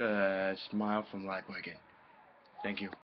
uh, Smile from Black Thank you.